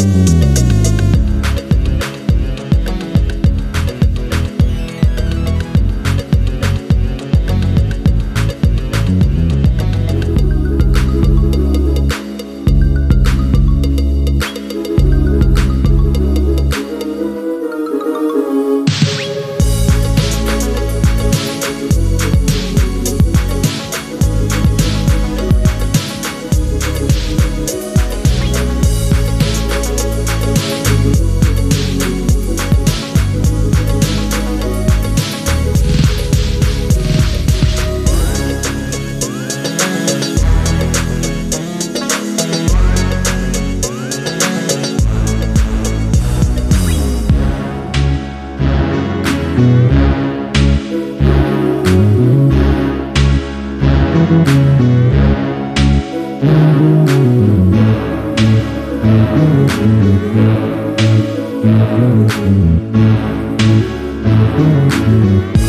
うん。Thank you.